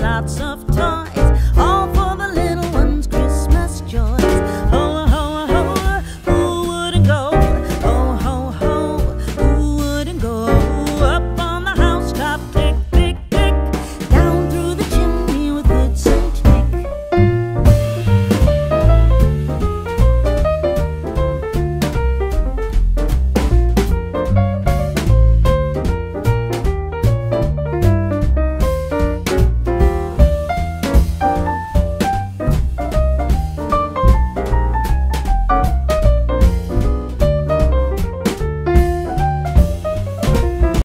lots of time.